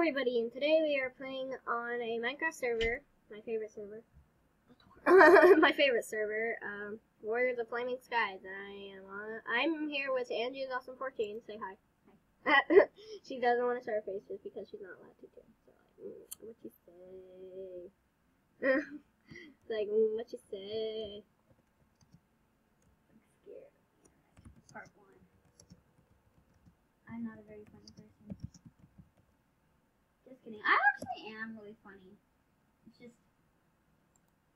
everybody, and today we are playing on a Minecraft server, my favorite server. my favorite server, um, Warriors of Flaming Skies, and I am on, I'm here with Angie's awesome 14. Say hi. hi. she doesn't want to show her face just because she's not allowed to. do. So, like, mm, what you say? like, mm, what you say? I'm scared. Part one. I'm not a very funny person. Just kidding. I actually am really funny. It's just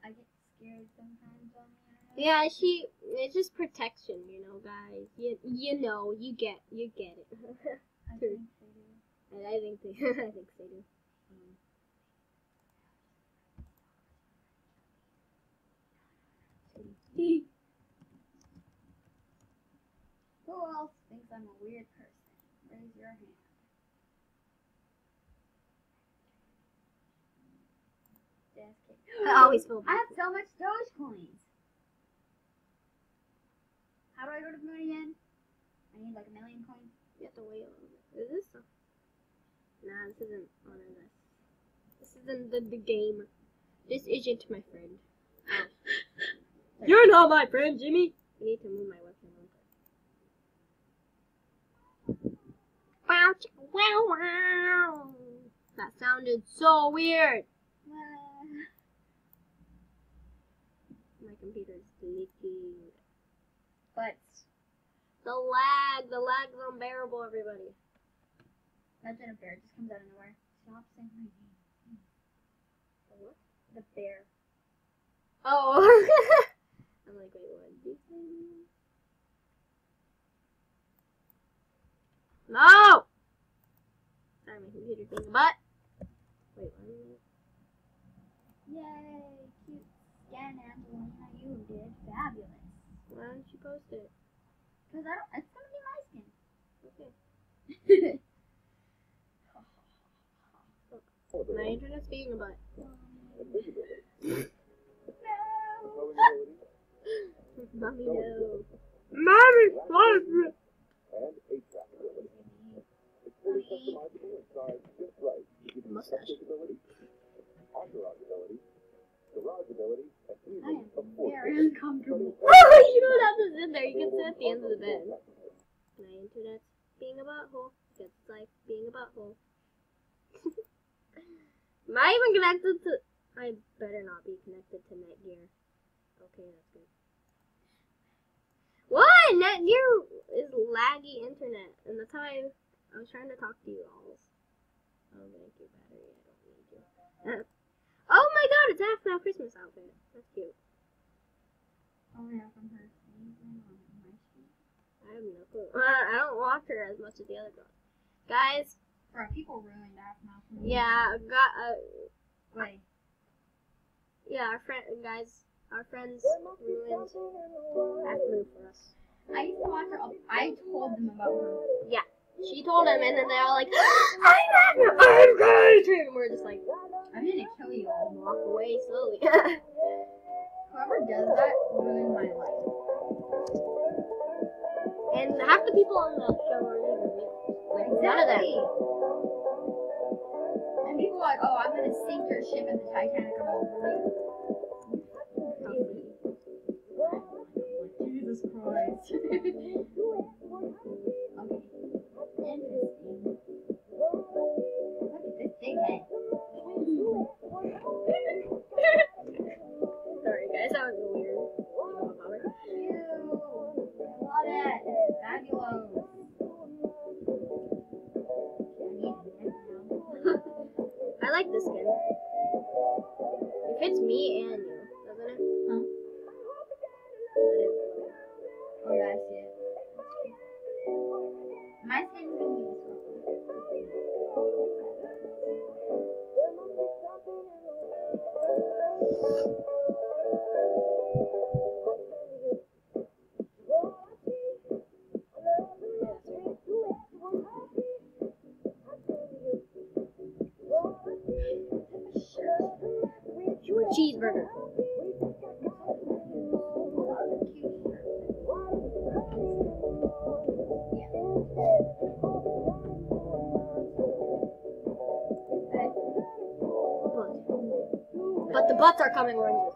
I get scared sometimes on the internet. Yeah, she. It's just protection, you know, guys. You you know, you get you get it. I think they do. And I think they, I think they do. Who else thinks I'm a weird person? Raise your hand. Just kidding. I always feel I have so much Doge coins. How do I go to the moon again? I need like a million coins. You have to wait a little bit. Is this? a- Nah, this isn't one of this. This isn't the, the game. This isn't my friend. You're not my friend, Jimmy. I need to move my weapon. Wow, chicka, wow, wow. That sounded so weird. Uh, My computer's glitching. but The lag, the lag is unbearable, everybody. imagine a bear just comes out of nowhere. Stop saying my name. The what? The bear. Oh. I'm like, wait, what? did you say? No! Sorry, my computer's being a butt. Wait, what? Yay! Cute scan, Angelina. You did fabulous. Why don't you post it? Cause I don't. It's gonna be my skin. Okay. My internet's being a butt. Mommy, no. Mommy, Mommy! and a trackability. It's fully customizable and sized just right to give you Mustache. ability, ability, garage ability, and I am very uncomfortable. you don't have to sit there. You can sit at the end of the bed. My internet's being a butthole. Just like being a butthole. Am I even connected to. I better not be connected to Netgear. Okay, that's good. What? Netgear is laggy internet. And that's how I, I was trying to talk to you all. Oh, thank you, battery. I don't need you. oh my god, it's now Christmas outfit. That's cute. Oh yeah, from her sneezing on my sheet. I have no clue. Uh, I don't watch her as much as the other girls. Guys, Bro, people ruined Aphmau for me. yeah, got uh, Wait. yeah, our friend guys, our friends ruined Aphmau for us. I used to watch her. I told them about her. She told him, and then they're all like, I'm Aphmau, I'm going to, and we're just like, I'm gonna kill you all. walk away slowly. Whoever does that ruined my life. and half the people on the show are even real. Like none of them. And people are like, oh, I'm gonna sink your ship in the Titanic. I'm like, really? Like this skin. It fits me and burger. But the butts are coming oranges.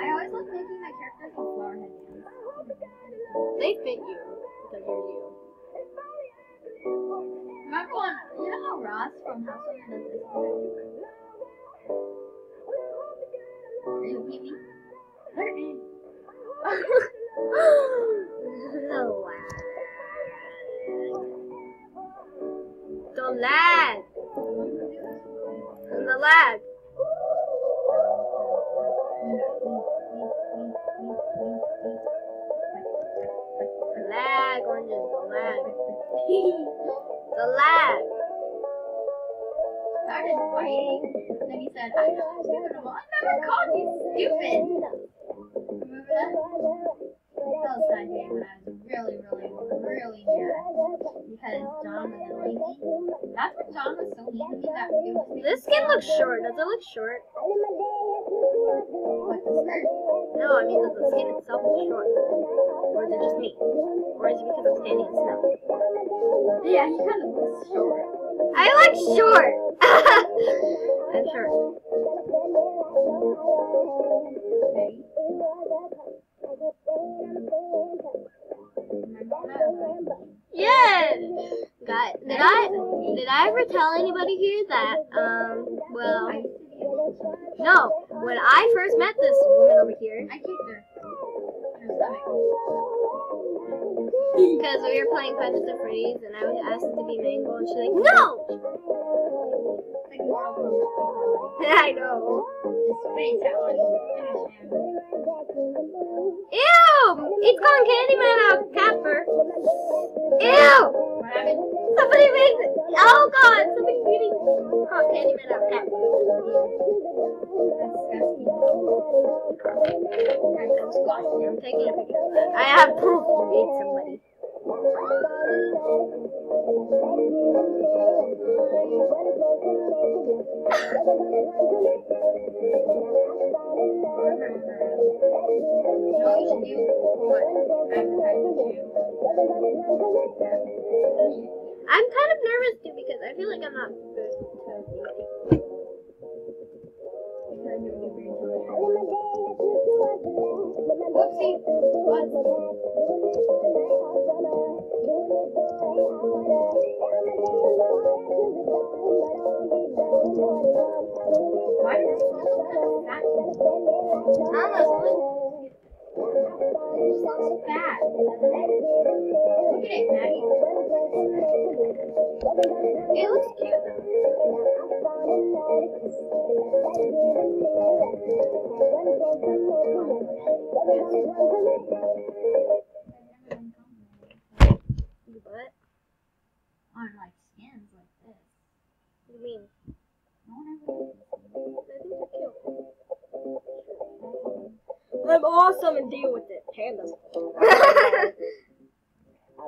I always love making my characters with flower headbands. They fit you because you're you. Remember when you know how Ross from House of does this? Look at me. the lag. The lag. The lag. The lag, oranges. The lag. the lag. Started fighting. Then he said, I I'm stupid. Well, I never called you stupid. Remember that? That was that day when I was really, really, really mad. Because John was lazy. That's John was so me that it was This skin looks short. Does it look short? What, the skirt? No, I mean, does the skin itself look short? Or is it just me? Or is it because I'm standing in snow? Yeah, he kind of looks short. I like short. I'm. Remember. Got did I did I ever tell anybody here that um well I used to be a bitch. no when I first met this woman over here I kicked her. In her stomach. because we were playing Five Nights at Freddy's and I was asked to be Mangle and she's like no Like Mortal Kombat. I know It's him. ew it's gone Candyman out Casper ew What happened? somebody made oh god somebody's beating oh, Candyman That's disgusting. I'm taking a picture I have proof you ate somebody I'm kind of nervous too because I feel like I'm not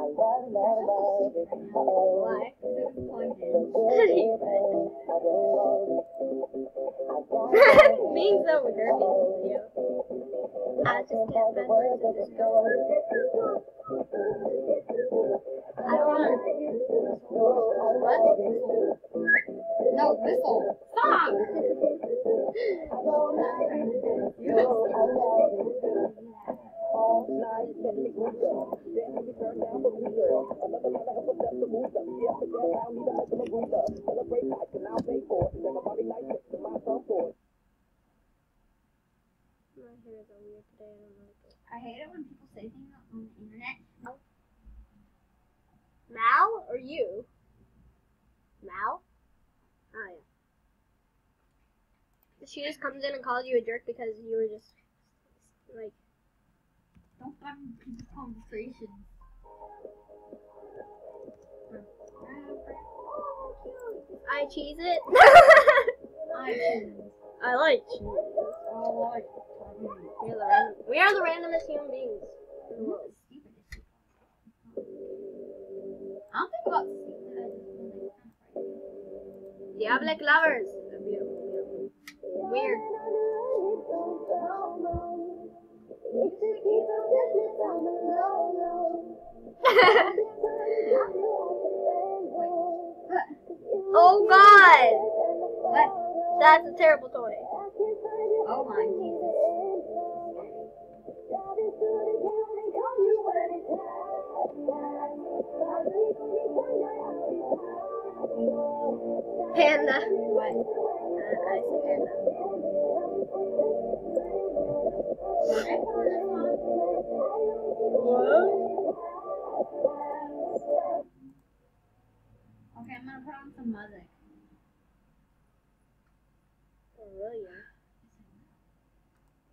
Why? It was pointed. Being so nervy in this video. I just can't find words to describe. I don't want What? No, whistle. Stop! I hate it when people say things on the internet. No. Or you? Mal? Oh yeah. She just comes in and calls you a jerk because you were just like don't have conversation. I cheese it. I choose. I like cheese. I We are the random. We are the randomest human beings. in the world. I don't think about stupid. I just like it's kind of frightening. Diabolik Lovers. They're beautiful, beautiful. Weird. oh God! What? That's a terrible toy. Oh my Jesus. Panda. What? Uh, I say panda. Okay, I'm gonna put on some music. Oh, really? Yeah.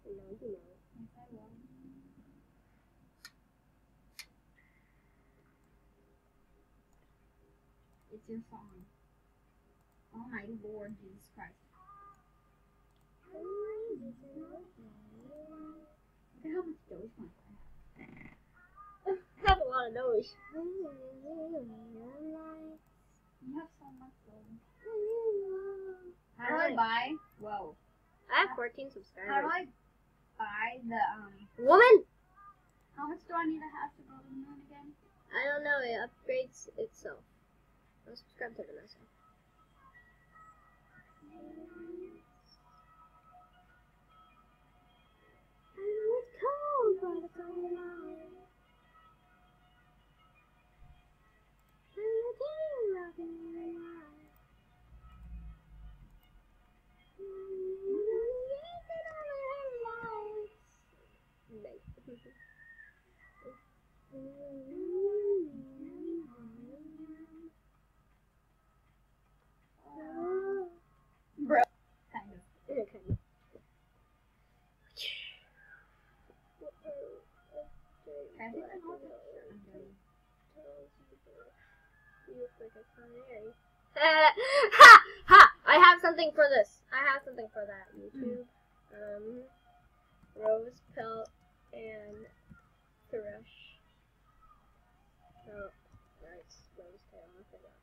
No, you know. Yes, I will. It's your song. Oh Almighty Lord Jesus Christ. Look at how much Dogecoin I have. Have a lot of those. You have so much gold. How do I buy? Whoa. I have 14 subscribers. How do. I buy the um? Woman! How much do I need to have to go to the moon again? I don't know. It upgrades itself. I'm subscribed to. I know it's cold, but it's alright. Day of your life. Bro. Kind of. Okay. Can I take this off? I'm dirty. You look like a canary. Ha! Ha! I have something for this. I have something for that. YouTube. Um, Rose Pelt and Thrush. Oh, nice. Rose Tail. I forgot.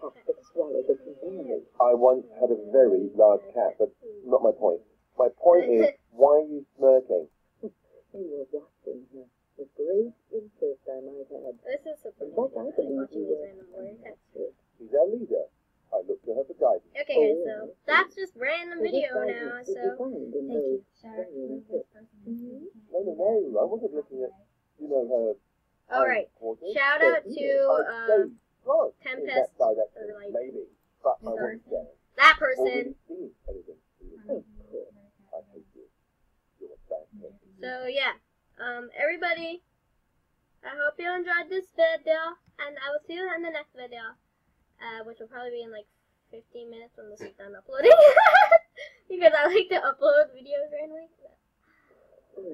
Cat that swallowed a canary. I once had a very large cat, but not my point. My point is, why are you smirking? you were watching her with great interest, I might add. This is super In fact, I believe you were. warrior. She's our leader. I look to her for guidance. Okay, guys, so that's just random video now. So Thank you. Shout out to. No, no, no. I wasn't looking at, you know, her. All right. Shout out to um, right Tempest, that or like- maybe, but I wouldn't say. that person. seen anything. I hate you. You're a bad person. So yeah, um, everybody, I hope you enjoyed this video, and I will see you in the next video, uh, which will probably be in like 15 minutes when this is done uploading, because I like to upload videos randomly.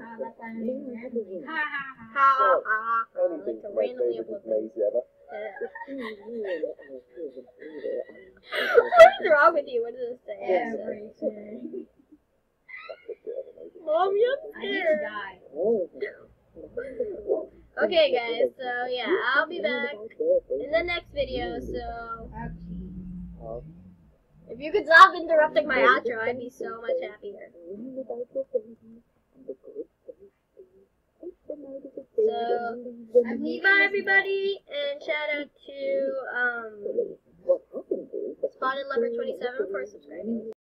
Ah, that's why randomly. Ha ha ha. Anything like to randomly favourite upload things. maze ever. What's wrong with you? What does it say? Everything. That's a bit of. Mom, you're I need to die. Okay, guys. So yeah, I'll be back in the next video. So if you could stop interrupting my outro, I'd be so much happier. So, I'm everybody, and shout out to um What happened is that Spotted Leopard 27 for subscribing.